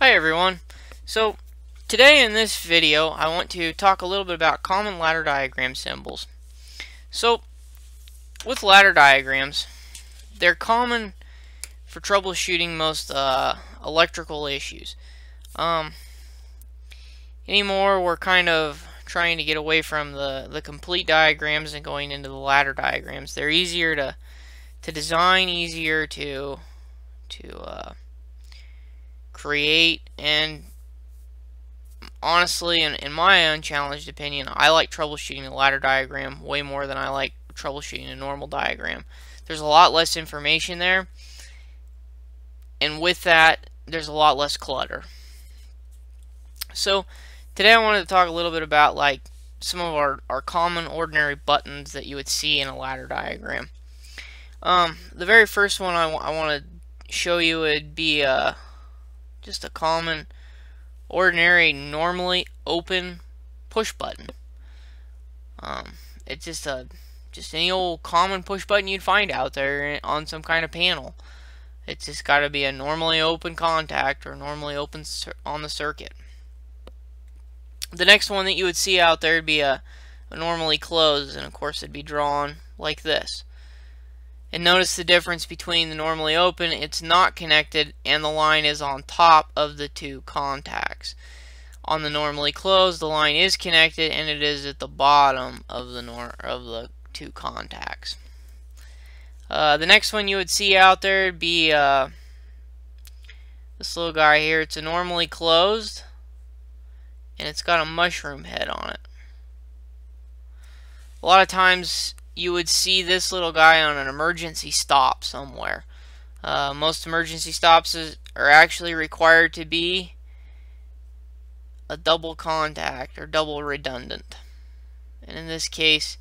Hi everyone. So today in this video I want to talk a little bit about common ladder diagram symbols. So with ladder diagrams they're common for troubleshooting most uh, electrical issues. Um, anymore we're kind of trying to get away from the, the complete diagrams and going into the ladder diagrams. They're easier to to design, easier to to uh, create, and honestly, in, in my unchallenged opinion, I like troubleshooting a ladder diagram way more than I like troubleshooting a normal diagram. There's a lot less information there, and with that, there's a lot less clutter. So, today I wanted to talk a little bit about like some of our, our common ordinary buttons that you would see in a ladder diagram. Um, the very first one I, I want to show you would be uh, just a common, ordinary, normally open push button. Um, it's just a just any old common push button you'd find out there on some kind of panel. It's just got to be a normally open contact or normally open on the circuit. The next one that you would see out there would be a, a normally closed, and of course it'd be drawn like this. And notice the difference between the normally open, it's not connected, and the line is on top of the two contacts. On the normally closed, the line is connected, and it is at the bottom of the nor of the two contacts. Uh, the next one you would see out there would be uh, this little guy here. It's a normally closed, and it's got a mushroom head on it. A lot of times you would see this little guy on an emergency stop somewhere. Uh, most emergency stops is, are actually required to be a double contact or double redundant. And in this case,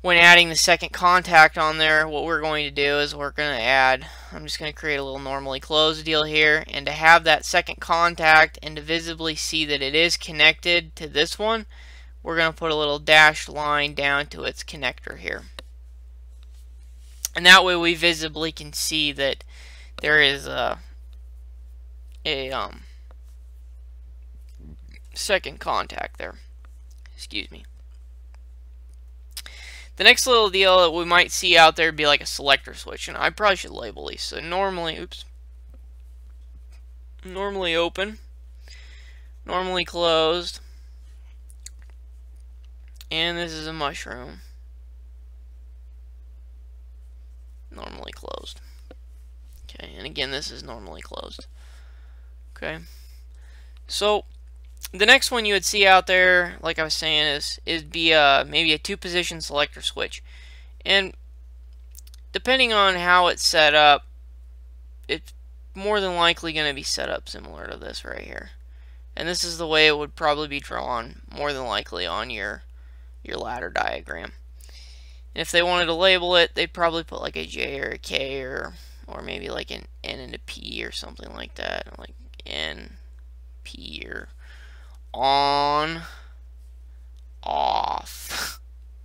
when adding the second contact on there, what we're going to do is we're going to add, I'm just going to create a little normally closed deal here, and to have that second contact and to visibly see that it is connected to this one, we're going to put a little dashed line down to its connector here. And that way we visibly can see that there is a, a um, second contact there. Excuse me. The next little deal that we might see out there would be like a selector switch, and I probably should label these. So normally, oops, normally open, normally closed, and this is a mushroom. Normally closed. Okay, and again, this is normally closed. Okay. So, the next one you would see out there, like I was saying, is is be a, maybe a two-position selector switch. And depending on how it's set up, it's more than likely going to be set up similar to this right here. And this is the way it would probably be drawn, more than likely, on your your ladder diagram. And if they wanted to label it, they'd probably put like a J or a K or or maybe like an N and a P or something like that, like N, P or on, off.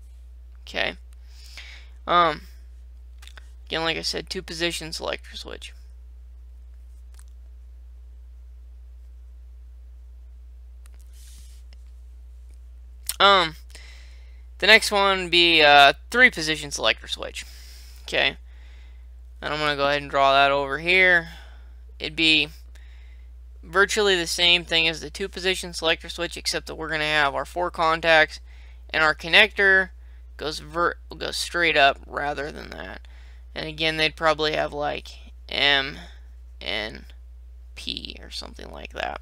okay. Um. Again, like I said, two position selector switch. Um, the next one would be a three position selector switch. Okay. And I'm going to go ahead and draw that over here. It'd be virtually the same thing as the two position selector switch except that we're going to have our four contacts and our connector goes vert goes straight up rather than that. And again, they'd probably have like M and P or something like that.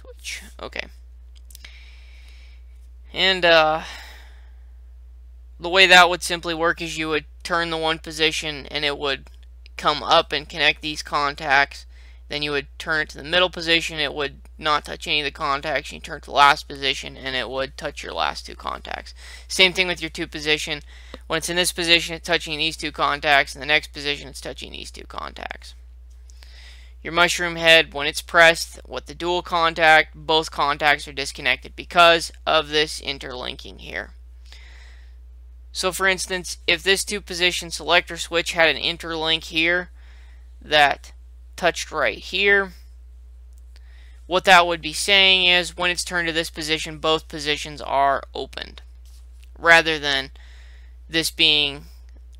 Switch. Okay. And uh, the way that would simply work is you would turn the one position and it would come up and connect these contacts. Then you would turn it to the middle position. It would not touch any of the contacts. You turn to the last position and it would touch your last two contacts. Same thing with your two position. When it's in this position, it's touching these two contacts. In the next position, it's touching these two contacts. Your mushroom head, when it's pressed with the dual contact, both contacts are disconnected because of this interlinking here. So for instance, if this two position selector switch had an interlink here that touched right here, what that would be saying is when it's turned to this position, both positions are opened. Rather than this being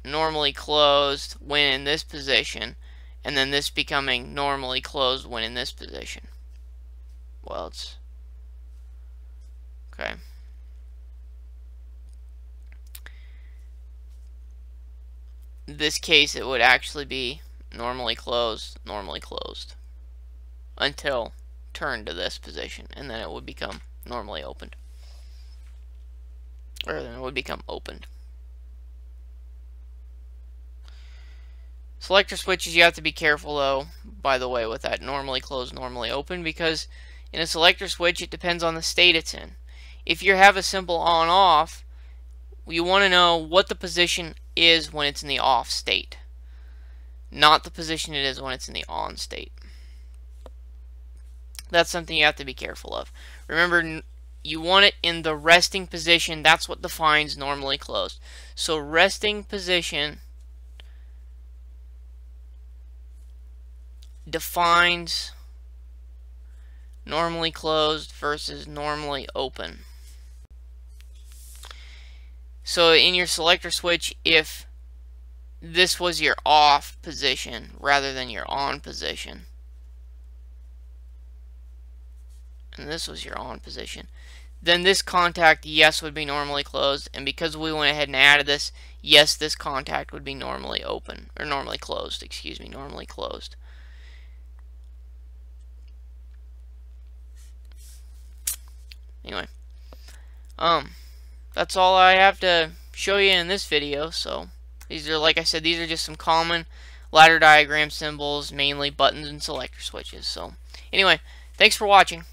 normally closed when in this position, and then this becoming normally closed when in this position. Well, it's... Okay. This case, it would actually be normally closed, normally closed. Until turned to this position, and then it would become normally opened. Or then it would become opened. Selector switches, you have to be careful though, by the way, with that normally closed, normally open, because in a selector switch, it depends on the state it's in. If you have a simple on-off, you want to know what the position is when it's in the off state, not the position it is when it's in the on state. That's something you have to be careful of. Remember, you want it in the resting position. That's what defines normally closed. So resting position defines normally closed versus normally open. So in your selector switch, if this was your off position rather than your on position, and this was your on position, then this contact, yes, would be normally closed, and because we went ahead and added this, yes, this contact would be normally open, or normally closed, excuse me, normally closed. Anyway, um, that's all I have to show you in this video. So these are, like I said, these are just some common ladder diagram symbols, mainly buttons and selector switches. So anyway, thanks for watching.